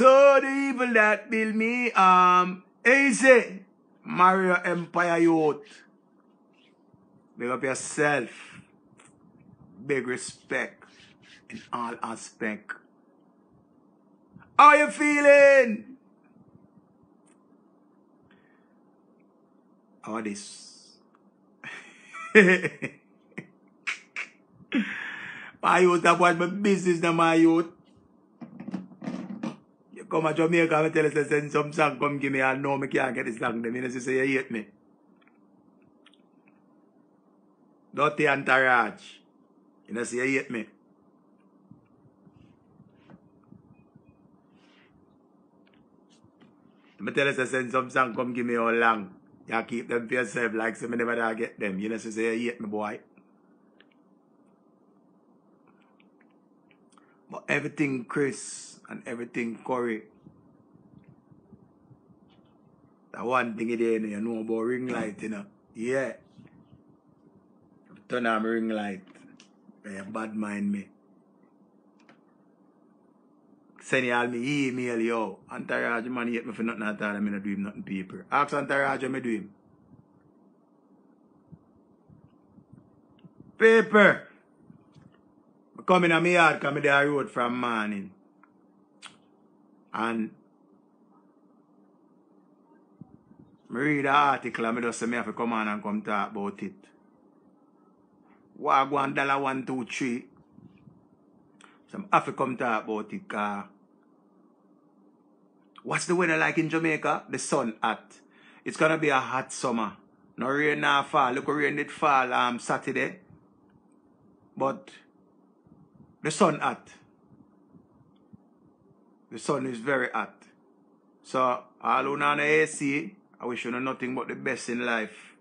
So the evil that build me, um, easy. Mario Empire Youth. Big up yourself. Big respect in all aspect. How you feeling? How this? my youth, that was my business now, my youth. Come to Jamaica and tell us to send some song, come give me, I know me can't get this song. Them, you know, say you hate me. Dirty entourage. You know, say you hate me. Me tell us to send some song, come give me all long. You keep them for yourself like so me never get them. You know, say you hate me, boy. But everything Chris and everything Corey. That one thing there, you know about ring light, you know. Yeah. Turn on ring light. You bad mind me. Send you all me email, yo. Entourage man hate me for nothing at all. I mean, I do him nothing people. Ask Entourage what me do him. Paper. I come in my yard, in the road from morning. And I read the article and I just say me have to come on and come talk about it. What one dollar one two three. So I have to come talk about it car. What's the weather like in Jamaica? The sun hot. It's gonna be a hot summer. No rain now fall. Look rain did fall um Saturday. But the sun hot. The sun is very hot. So all who on the AC, I wish you know nothing but the best in life.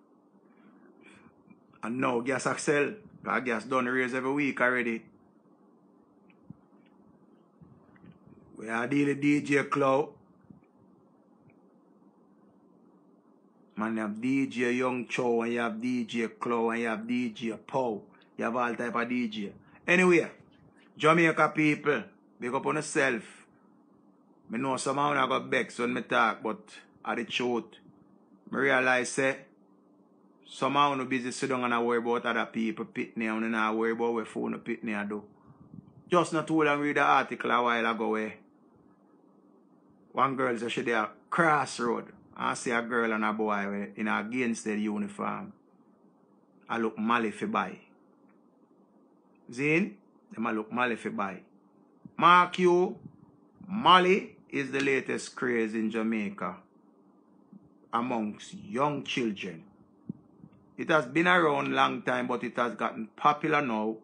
And now gas accel. Cause gas done raise every week already. We are dealing DJ Cloud. Man, you have DJ Young Chow and you have DJ Clow and you have DJ Pow. You have all type of DJ. Anyway, Jamaica people, big up on yourself. Me know somehow I got vex when me talk, but at the truth, me realize eh, say, somehow no busy sit down and I worry about other people pitney and I worry about what phone pitney I do. Just not too long read the article a while ago where one girl said she there crossroad. I see a girl and a boy eh, in a Gainstead uniform. I look Molly fi buy. Zin, them a look Molly fi buy. Mark you, Molly is the latest craze in Jamaica amongst young children. It has been around a long time, but it has gotten popular now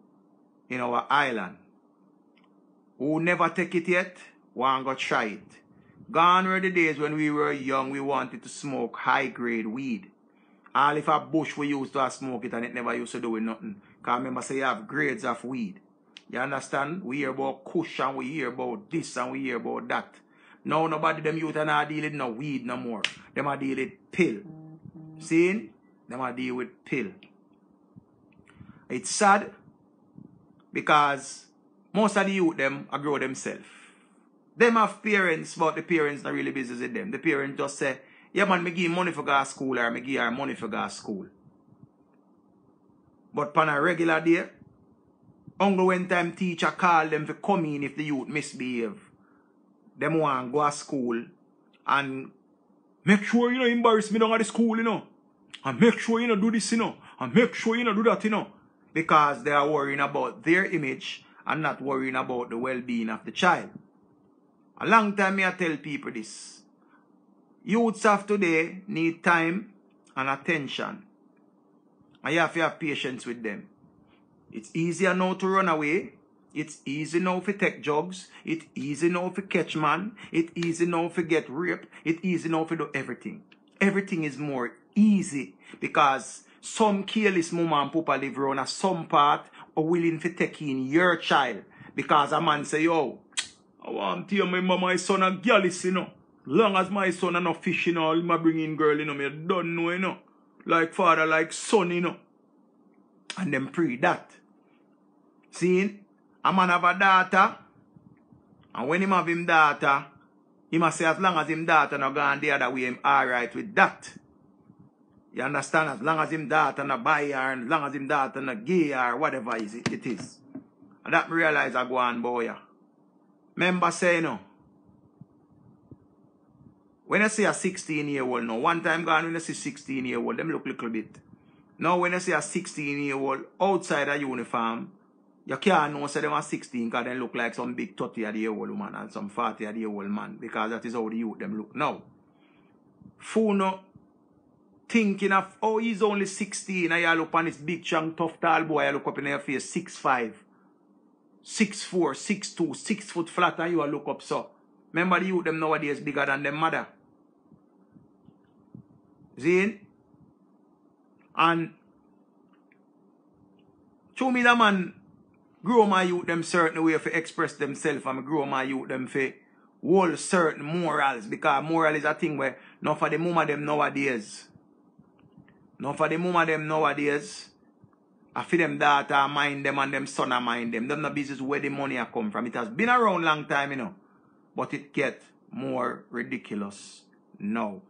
in our island. Who never take it yet, want go try it. Gone were the days when we were young, we wanted to smoke high grade weed. All if a bush we used to smoke it and it never used to do with nothing. Cause remember say you have grades of weed. You understand? We hear about kush and we hear about this and we hear about that. Now nobody them youth are not dealing no weed no more. Them are dealing with pill. See? Them are deal with pill. It's sad because most of the youth them are grow themselves. Them have parents, but the parents not really busy with them. The parents just say, yeah man, me give money for go school or me give her money for go school. But on a regular day, only when time teacher call them to come in if the youth misbehave. Them want go to school and make sure you know embarrass me down at the school, you know. And make sure you know do this, you know. And make sure you know do that, you know. Because they are worrying about their image and not worrying about the well-being of the child. A long time me I tell people this. Youths of today need time and attention. And you have to have patience with them. It's easier now to run away. It's easy now for take drugs. It's easy now to catch man. It's easy now to get raped. It's easy now to do everything. Everything is more easy because some careless mama and papa live around a some part are willing to take in your child because a man say, yo, I want to tell my son a gallus, you know. Long as my son a no fish, you know, him bring in girl, you know, me don't know, you know. Like father, like son, you know. And them pray that. See, a man have a daughter, and when him have him daughter, He must say as long as him daughter not gone the other way, him alright with that. You understand? As long as him daughter not buy her, and as long as him daughter not gay her, whatever is it, it is. And that me realize I go on boy. Remember say know. When I see a 16 year old now, one time gone when I see 16 year old, them look little bit. Now when I see a 16 year old outside a uniform, you can't know say them are 16 because they look like some big 30 year old woman and some 40 year old man because that is how the youth them look now. Funo thinking of oh he's only 16 and you look on this big chunk tough tall boy, you look up in your face 6'5, 6'4, 6'2, 6 foot flat and you look up so. Remember the youth them nowadays bigger than them mother. See? And show me that man grow my youth them certain way to express themselves and grow my youth them for hold certain morals because moral is a thing where not for the mama them nowadays. Not for the mama them nowadays. I feel them daughter mind them and them son a mind them. Them no business where the money a come from. It has been around long time, you know. But it get more ridiculous now.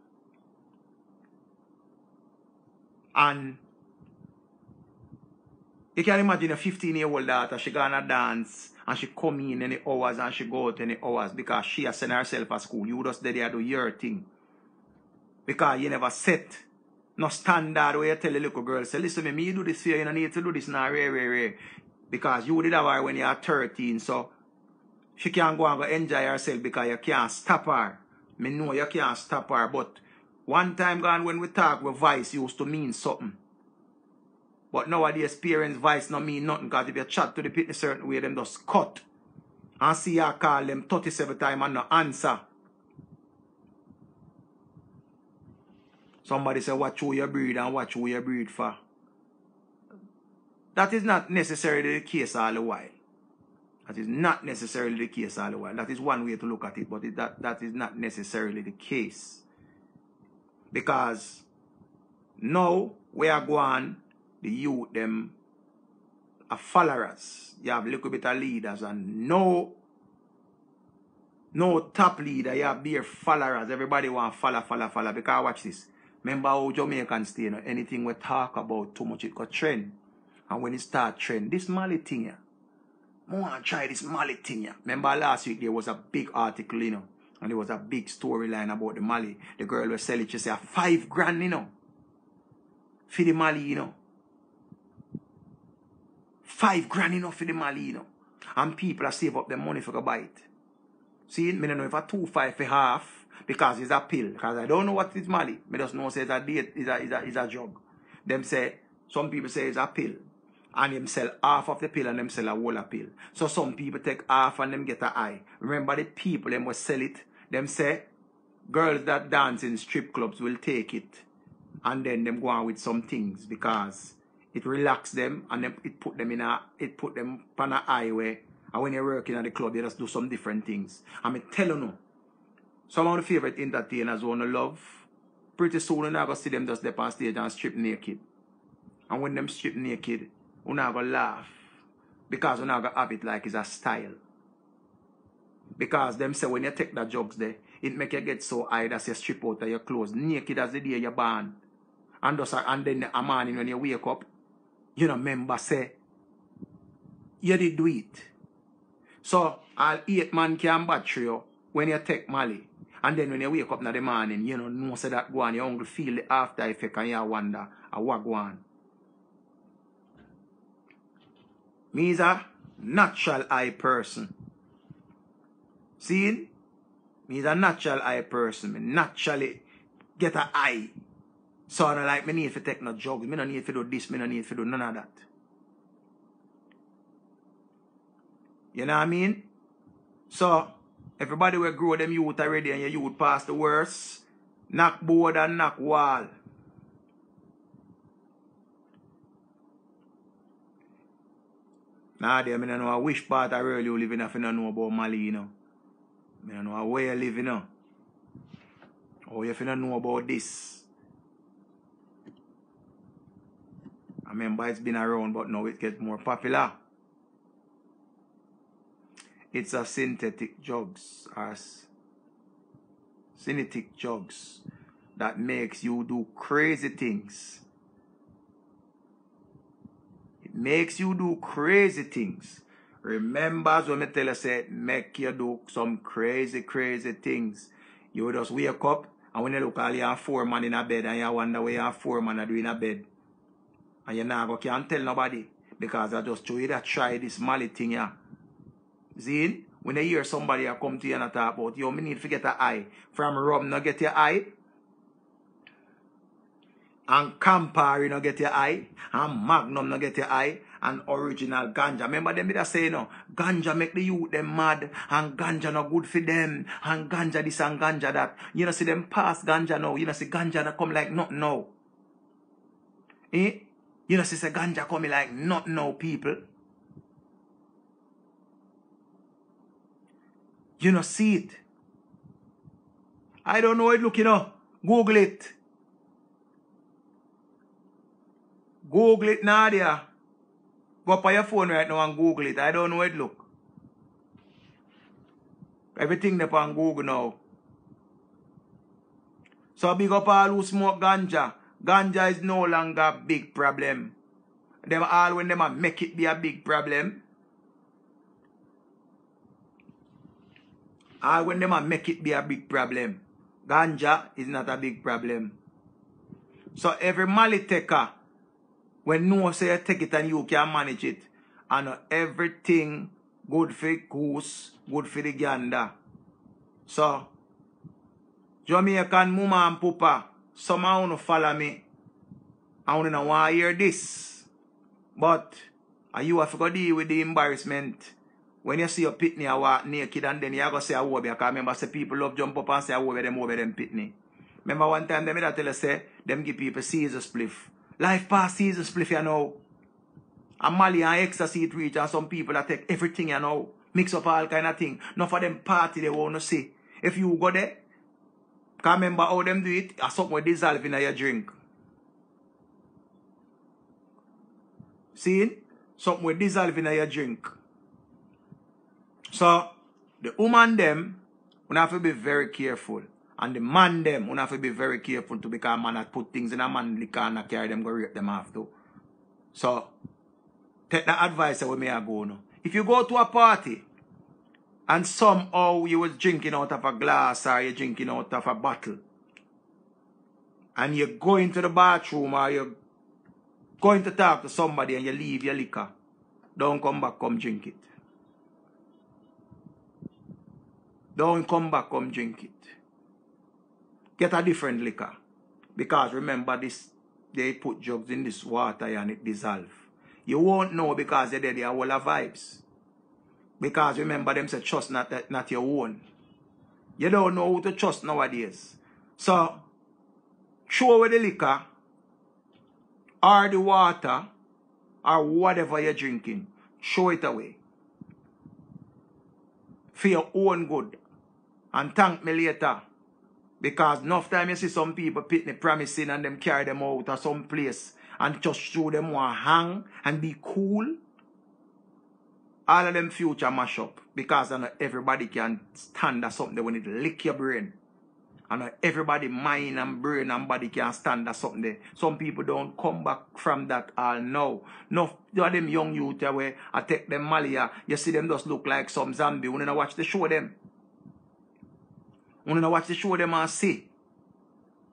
And you can imagine a 15 year old daughter, she gonna dance and she come in any hours and she go out any hours because she has sent herself to school. You just there do your thing. Because you never set no standard where you tell a little girl, say, listen me, me do this here, you don't need to do this now, rare, rare, rare. Because you did have her when you are 13, so she can't go and go enjoy herself because you can't stop her. Me know you can't stop her, but one time gone when we talk with vice used to mean something. But nowadays parents vice not mean nothing because if you chat to the people certain way, them just cut. And see you call them 37 times and no answer. Somebody say watch who you breed and watch who you breed for. That is not necessarily the case all the while. That is not necessarily the case all the while. That is one way to look at it, but it, that, that is not necessarily the case. Because now we are going, the youth, them are followers. You have a little bit of leaders and no no top leader, you have bare followers. Everybody want follow, follow, follow. Because watch this. Remember how Jamaicans stay, you know, anything we talk about too much, it got trend. And when it start trend, this Molly thing here, I want to try this Molly thing here. Remember last week there was a big article, you know, and there was a big storyline about the Molly. The girl was selling, she said, five grand, you know, for the Molly, you know. Five grand, you know, for the Molly, you know. And people are save up their money for buy it. See, me don't know if a two five for half because it's a pill. Because I don't know what is Molly. Me just know it's a it's a, it's a, it's a drug. Them say, some people say it's a pill. And them sell half of the pill and them sell a whole pill. So some people take half and them get a eye. Remember the people, them will sell it. Them say, girls that dance in strip clubs will take it. And then them go on with some things because it relax them and then it put them in a, it put them on a where and when you're working at the club, you just do some different things. I mean, tell you no. Some of the favorite entertainers wanna love. Pretty soon you're not gonna see them just step on stage and strip naked. And when them strip naked, not gonna laugh. Because not gonna have it like it's a style. Because them say when you take the drugs there, it make you get so high that you strip out of your clothes, naked as the day you're born. And, just, and then a morning when you wake up, you know, remember say, you did do it. So, all eight man can battery you when you take Molly. And then when you wake up in the morning, you know, know say that go on, you only feel the after effect and you wonder, uh, what go on. Me is a natural eye person. See? Me is a natural eye person. Me naturally get a eye. So I don't like me need to take no drugs. Me no need to do this, me no need to do none of that. You know what I mean? So, everybody will grow them youth already and your youth pass the worst. Knock board and knock wall. Nah, there, I know which part of world you live in if you know about Molly, you know. I know where you live, you know. Or if you don't know about this. I remember it's been around, but now it gets more popular. It's a synthetic drugs as synthetic drugs that makes you do crazy things. Makes you do crazy things. Remember when I tell you say make you do some crazy, crazy things. You just wake up and when you look all you have four man in a bed and you wonder where you have four man are doing a bed. And you never can't tell nobody because I just show you that try this Molly thing yeah. See? When you hear somebody come to you and talk about you, me need to get an eye. From rum not get your eye. And Campari not get your eye. And Magnum not get your eye. And original ganja. Remember them that say no, ganja make the youth them mad. And ganja no good for them. And ganja this and ganja that. You know see them pass ganja now. You know see ganja that come like not now. Eh? You know see say ganja coming like not now people. You know see it. I don't know it look, you know. Google it. Google it, Nadia. Go up on your phone right now and Google it. I don't know it look. Everything up on Google now. So big up all who smoke ganja. Ganja is no longer a big problem. Them all when them make it be a big problem. All when them make it be a big problem. Ganja is not a big problem. So every Molly taker, when no say you take it and you can manage it, and everything good for goose, good for the gander. So, Jamaican mama and papa, some of you follow me. I to want to hear this. But, are you have to deal with the embarrassment. When you see your pitney a walk naked and then you go say a wobe, because remember say people love jump up and say a wobe them over them pitney. Remember one time them that tell us say, them give people Caesar spliff. Life past Caesar spliff you know. A Molly and ecstasy it reach and some people that take everything you know. Mix up all kind of thing. Not for them party they want to see. If you go there, can remember how them do it, a something dissolve in your drink. See? Something will dissolve in your drink. So, the woman them, we have to be very careful. And the man them, we have to be very careful to because man that put things in a man liquor and carry them go rape them after. So, take the advice that we may go now. If you go to a party and somehow you was drinking out of a glass or you're drinking out of a bottle and you go into the bathroom or you're going to talk to somebody and you leave your liquor, don't come back, come drink it. Don't come back, come drink it. Get a different liquor. Because remember this, they put drugs in this water and it dissolve. You won't know because they are all of vibes. Because remember them say trust not, not your own. You don't know who to trust nowadays. So, throw away the liquor or the water or whatever you're drinking. Throw it away. For your own good and thank me later. Because enough time you see some people pitney promising and them carry them out of some place and just show them want hang and be cool. All of them future mash up because know everybody can stand at something when it lick your brain. Know everybody mind and brain and body can stand at something there. Some people don't come back from that all now. No, of them young youth where I take them malia, you see them just look like some zombie. When I watch the show them. When I watch the show them and see.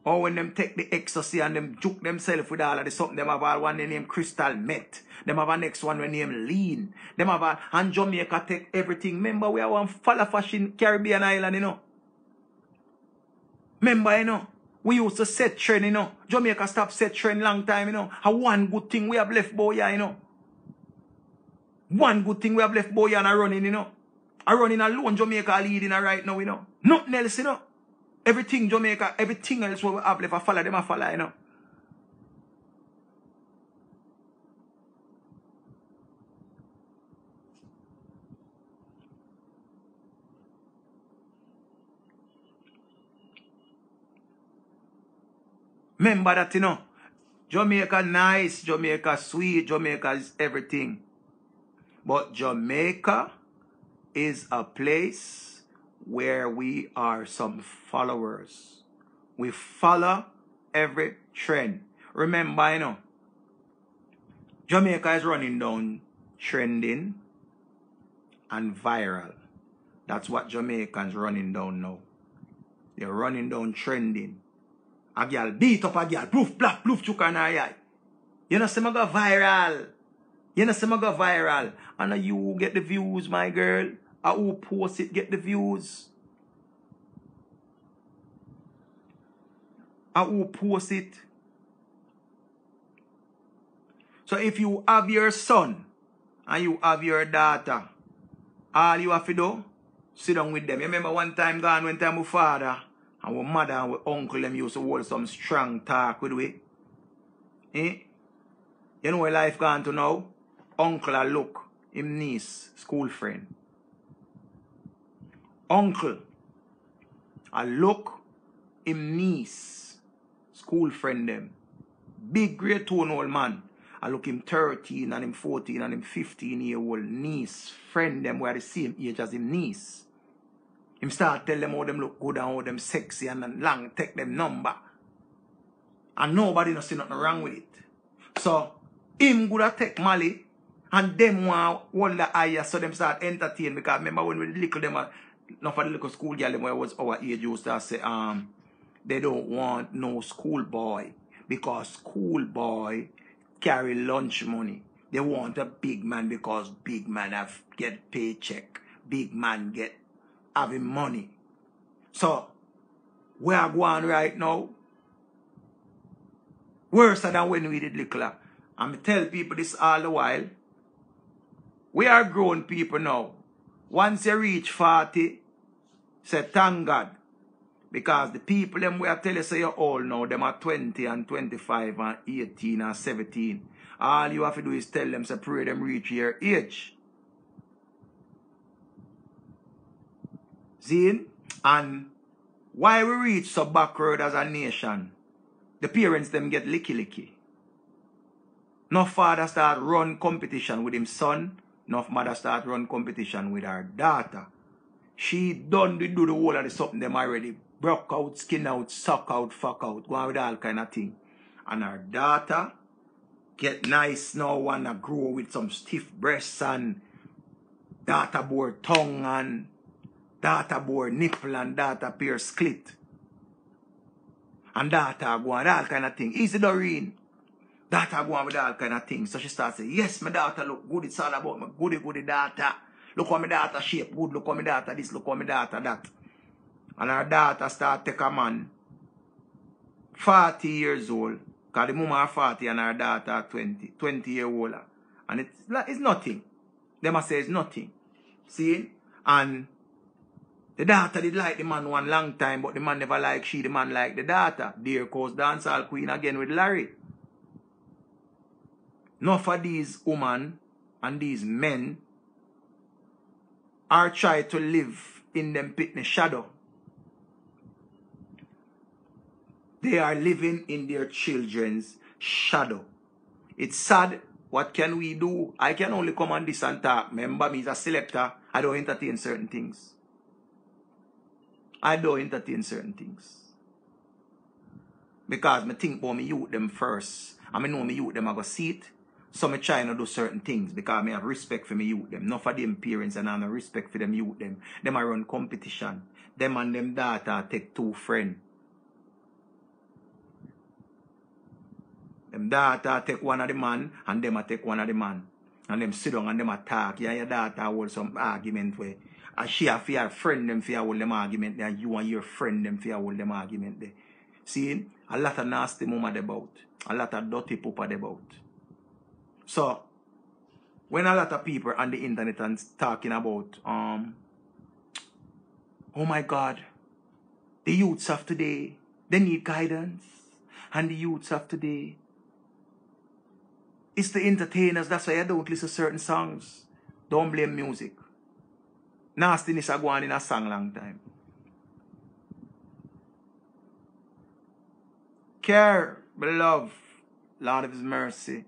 Or when them take the ecstasy and them juke themselves with all of the something, them have all one name Crystal Met. Them have a next one when name Lean. Them have a, and Jamaica take everything. Remember we are one follow fashion Caribbean island, you know. Remember, you know. We used to set trend, you know. Jamaica stop set trend long time, you know. And one good thing we have left boy, you know. One good thing we have left boy and a running, you know. A running alone Jamaica leading right now, you know. Nothing else, you know. Everything Jamaica, everything else what we have left, I follow them, I follow, you know. Remember that, you know. Jamaica nice, Jamaica sweet, Jamaica is everything. But Jamaica is a place where we are some followers. We follow every trend. Remember, you know, Jamaica is running down trending and viral. That's what Jamaicans running down now. They're running down trending. A girl beat up a girl, poof, black, poof, chuka na eye. You know, some go viral. You know, some go viral. And you get the views, my girl. A who post it get the views. A who post it. So if you have your son and you have your daughter, all you have to do, sit down with them. You remember one time gone, when time my father and my mother and with uncle, them used to hold some strong talk with we. Eh? You know where life gone to now? Uncle a look, him niece, school friend. Uncle a look, him niece, school friend them. Big great tone old man. I look him 13 and him 14 and him 15 year old niece, friend them were the same age as him niece. Him start tell them how them look good and how them sexy and then long take them number. And nobody not see nothing wrong with it. So, him at take Molly and them want hold the eye so them start entertain because remember when we little them not for the little school girl them where was our age used to say um they don't want no school boy because school boy carry lunch money. They want a big man because big man have get paycheck. Big man get having money. So, we are going right now. Worse than when we did little. And I tell people this all the while. We are grown people now. Once you reach 40, say thank God. Because the people them we are telling you say you're old now, them are 20 and 25 and 18 and 17. All you have to do is tell them, say pray them reach your age. See? And why we reach so backward as a nation, the parents them get licky licky. No father start run competition with him son, no mother start run competition with her daughter. She done do the whole of the something them already. Broke out, skin out, suck out, fuck out, go with all kind of thing. And her daughter get nice now, wanna grow with some stiff breasts and daughter board tongue and daughter board nipple and daughter pierce clit. And daughter go on all kind of thing. Easy Doreen. Daughter go with all kind of things. So she starts saying, yes, my daughter look good. It's all about my goody goody daughter. Look how my daughter shape good. Look how my daughter this. Look how my daughter that. And her daughter start take a man 40 years old. Because the mama 40 and her daughter 20. 20 year old. And it's, it's nothing. They must say it's nothing. See? And the daughter did like the man one long time, but the man never like she. The man like the daughter. There goes dancehall queen again with Larry. Enough of these women and these men are try to live in them pitney shadow. They are living in their children's shadow. It's sad. What can we do? I can only come on this and talk. Remember, me is a selector. I don't entertain certain things. I don't entertain certain things. Because me think about me youth them first. I mean know me youth them I go see it. So me try to do certain things because me have respect for me youth them. Not for them parents and I have respect for them youth them. Them I run competition. Them and them daughter take two friends. Them daughter take one of the man and them I take one of the man. And them sit down and them attack. Yeah, your daughter hold some argument where and she have your friend them for hold them argument there. And you and your friend them for hold them argument there. See, a lot of nasty mama about. A lot of dirty papa about. So, when a lot of people on the internet and talking about, um, oh my God, the youths of today, they need guidance. And the youths of today, it's the entertainers. That's why I don't listen to certain songs. Don't blame music. Nastiness are going in a song long time. Care, beloved, Lord of His mercy.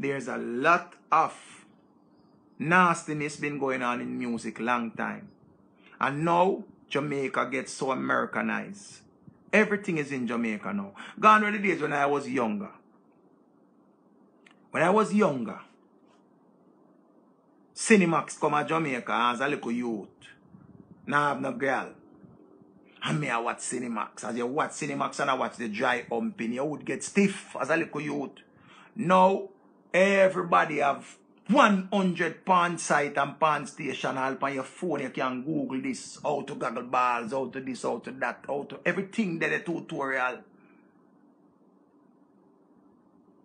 There's a lot of nastiness been going on in music long time. And now Jamaica gets so Americanized. Everything is in Jamaica now. Gone were the days when I was younger. When I was younger, Cinemax come to Jamaica as a little youth. Now I have no girl. And me I watch Cinemax. As you watch Cinemax and I watch the dry humping, you would get stiff as a little youth. Now, everybody have 100 porn site and porn station all on your phone. You can Google this, how to goggle balls, how to this, how to that, how to everything that a tutorial.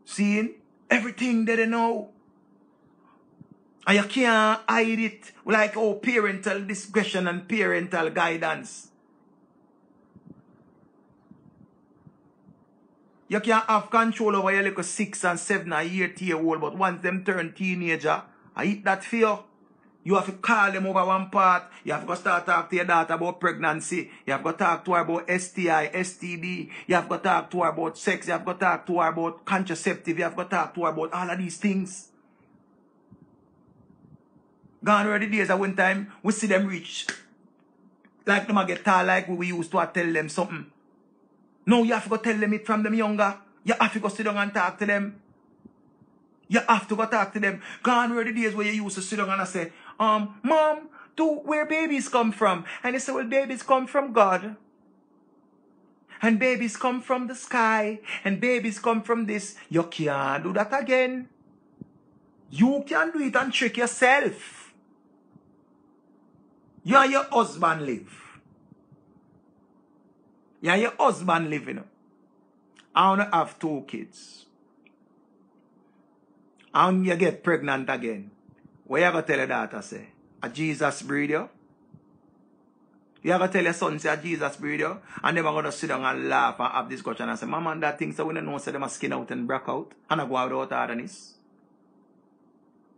Seeing? Everything that they know. And you can't hide it like oh parental discretion and parental guidance. You can't have control over your little six and seven and eight year old, but once them turn teenager, I eat that fear. You have to call them over one part. You have to start talk to your daughter about pregnancy. You have to talk to her about STI, STD. You have to talk to her about sex. You have to talk to her about contraceptive. You have to talk to her about all of these things. Gone already days of one time we see them reach. Like them a get tall like we used to tell them something. No, you have to go tell them it from them younger. You have to go sit down and talk to them. You have to go talk to them. Gone were the days where you used to sit down and say, um, Mom, do where babies come from? And they say, well, babies come from God. And babies come from the sky. And babies come from this. You can't do that again. You can do it and trick yourself. You and your husband live. You and your husband know. I want to have two kids. And you get pregnant again. What you to tell your daughter say? A Jesus breed you? You ever tell your son say a Jesus breed you? And them are going to sit down and laugh and have discussion and I say, Mama and that thing so we don't know say them a skin out and break out. And I go out without hardness.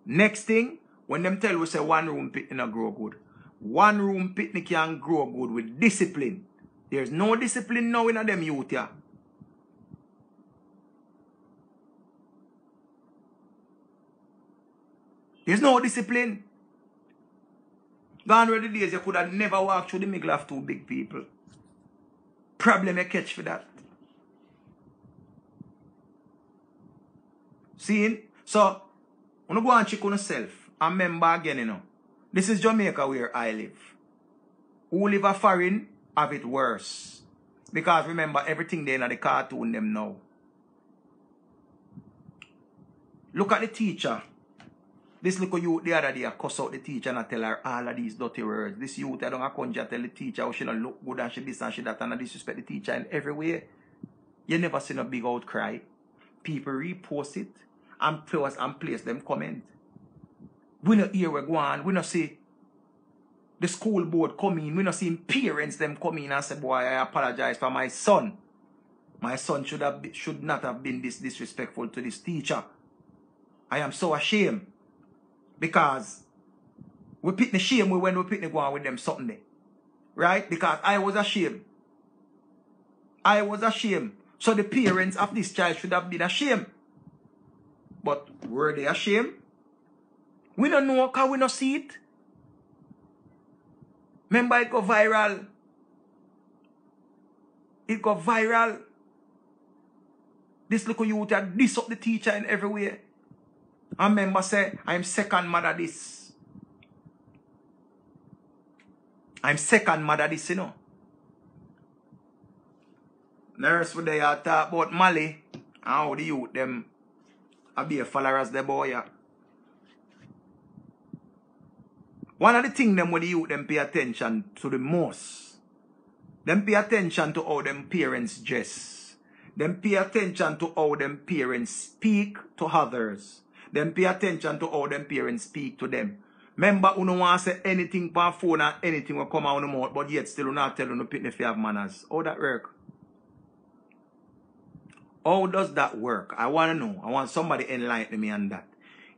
Next thing, when them tell we say one room picnic grow good. One room picnic can grow good with discipline. There's no discipline now in them youth here. There's no discipline. Gone were the days you could have never walked through the middle of two big people. Problem you catch for that. Seeing? So, when you go and check on yourself, and remember again, you know, this is Jamaica where I live. Who live a foreign have it worse. Because remember, everything they in the cartoon them now. Look at the teacher. This little youth the other day I cuss out the teacher and I tell her all of these dirty words. This youth I don't a conjure tell the teacher how she don't look good and she this and she that and I disrespect the teacher in every way. You never seen a big outcry. People repost it and place and place them comment. We not hear we go on. We not see the school board come in. We not see parents them come in and say, boy, I apologize for my son. My son should have should not have been this disrespectful to this teacher. I am so ashamed. Because we pick the shame when we pick the go on with them something there. Right? Because I was ashamed. I was ashamed. So the parents of this child should have been ashamed. But were they ashamed? We don't know because we don't see it. Remember it go viral. It go viral. This little youth had this up the teacher in every way. And remember say, I'm second mother this. I'm second mother this, you know. Nurse would they talk about Molly how the youth them I be a followers the boy. Yeah. One of the things them when the youth them pay attention to the most. Them pay attention to how them parents dress. Them pay attention to how them parents speak to others. Them pay attention to how them parents speak to them. Remember, you don't want to say anything per phone or anything will come out of mouth, but yet still you not tell you pick if you have manners. How that work? How does that work? I want to know. I want somebody enlighten me on that.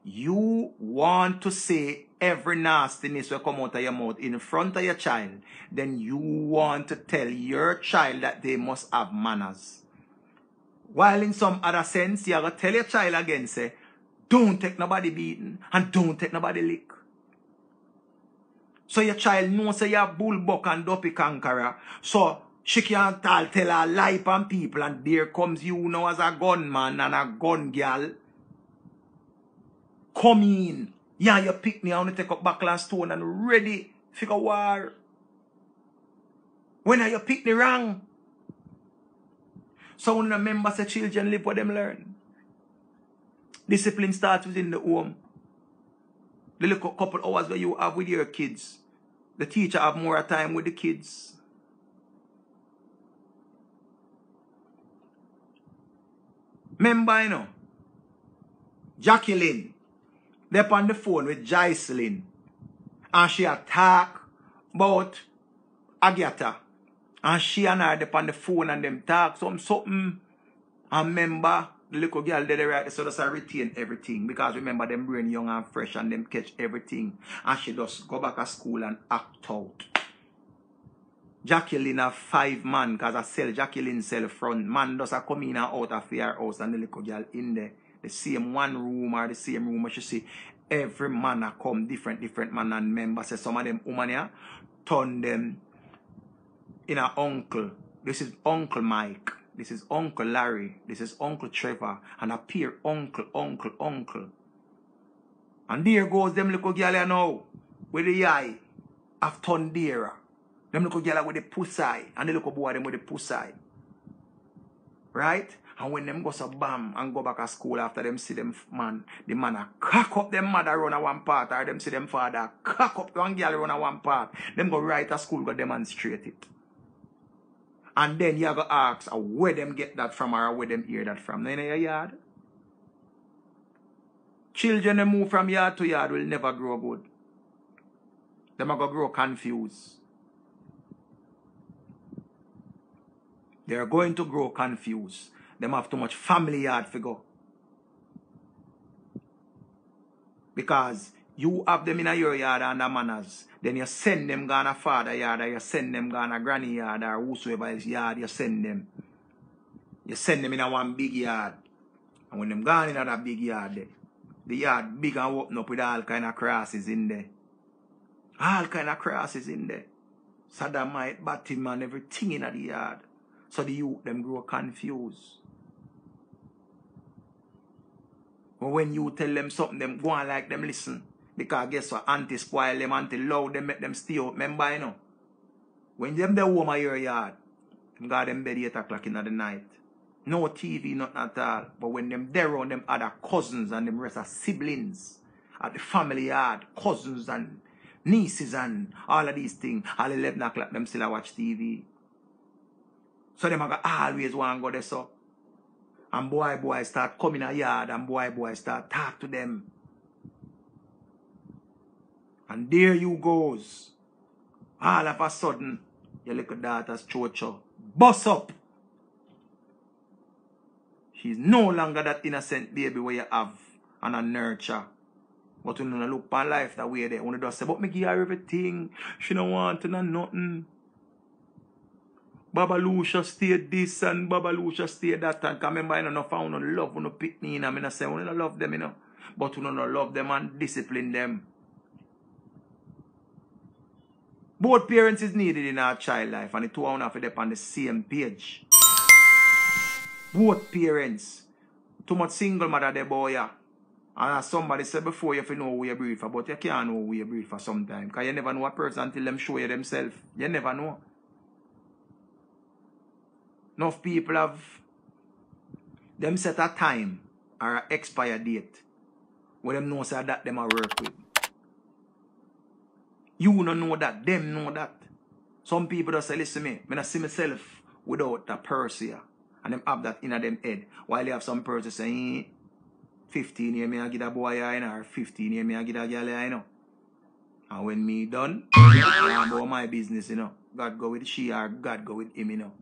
You want to say every nastiness will come out of your mouth in front of your child, then you want to tell your child that they must have manners. While in some other sense, you have to tell your child again, say, don't take nobody beaten and don't take nobody lick. So your child knows say you're bullbuck and dopey conqueror. So she can't tell, tell her lie on people and there comes you now as a gunman and a gun girl. Come in. Yeah, you pick me, I want to take up buckle and stone and ready figure war. When are you pick the wrong? So when the members say children live what them learn. Discipline starts within the home. The little couple hours where you have with your kids. The teacher have more time with the kids. Remember, you know, Jacqueline, they on the phone with Jocelyn, and she attack about Agatha. And she and her they on the phone and them talk some something. And remember, the little girl did right, so just uh, retain everything. Because remember, them brain young and fresh and them catch everything. And she just go back to school and act out. Jacqueline a five man, cause I sell Jacqueline sell front. Man does a uh, come in and out of her house and the little girl in there. The same one room or the same room. But you see, every man a come different, different man and member. Say some of them woman turn them in a uncle. This is Uncle Mike. This is Uncle Larry. This is Uncle Trevor. And appear uncle, uncle, uncle. And there goes them little girl here now. With the eye. Have turned. Them little girl with the pussy. And the little boy them with the pussy. Right? And when them go so bam and go back to school after them see them man, the man a cock up them mother run a one part or them see them father cock up one girl run a one part. Them go right to school go demonstrate it. And then you go ask uh, where them get that from or where them hear that from. In your yard. Children that move from yard to yard will never grow good. Them are going to grow confused. They're going to grow confused. Them have too much family yard figure. Because you have them in your yard under manners. Then you send them gonna father yard or you send them gonna granny yard or whosoever else yard you send them. You send them in a one big yard. And when them gone in that big yard the yard big and open up with all kind of crosses in there. All kind of crosses in there. Sodomite, Batman, everything in the yard. So the youth them grow confused. But when you tell them something, them go on like them listen. Because guess what? Auntie spoil them, auntie loud them, make them stay out. Remember, you know? When them the home of your yard, them got them bed 8 o'clock in the night. No TV, nothing at all. But when them there on them other cousins and them rest of siblings at the family yard, cousins and nieces and all of these things, all 11 o'clock them still watch TV. So them are always want to go there so. And boy boy start coming a yard and boy boy start talk to them. And there you goes. All of a sudden, your little daughter's chocho bust up. She's no longer that innocent baby where you have and a nurture. But you look upon life that way there, when you just say, but me give her everything. She don't want to know nothing. Baba Lucia stayed this and Baba Lucia stayed that. And come remember, I don't found no love when you pick me. And I mean, I say, we don't love them, you know. But we don't love them and discipline them. Both parents is needed in our child life and the two are have to on the same page. Both parents. Too much single mother the boy yeah. And as somebody said before, you have to know who you breathe for, but you can't know who you breathe for sometimes. Because you never know a person until them show you themselves. You never know. Enough people have them set a time or an expire date where them know say that them are work with. You don't know that, them know that. Some people just say, listen me, I see myself without that purse here. And them have that in them head. While they have some person saying, eh, 15 year me I get a boy here, you know, or 15 year me I get a girl here, you know. And when me done, I'm about my business, you know. God go with she or God go with him, you know.